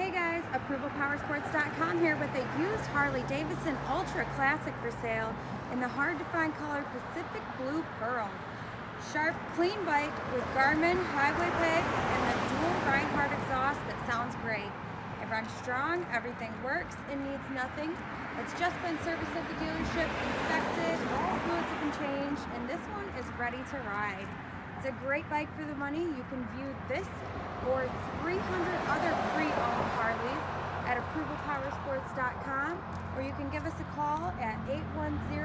Hey guys, ApprovalPowersports.com here with a used Harley Davidson Ultra Classic for sale in the hard to find color Pacific Blue Pearl. Sharp, clean bike with Garmin highway pegs and the dual Rinehart exhaust that sounds great. It runs strong, everything works, it needs nothing. It's just been serviced at the dealership, inspected, all fluids have been changed, and this one is ready to ride. It's a great bike for the money. You can view this or 300 other pre-owned approvalpowersports.com or you can give us a call at 810-648-9500.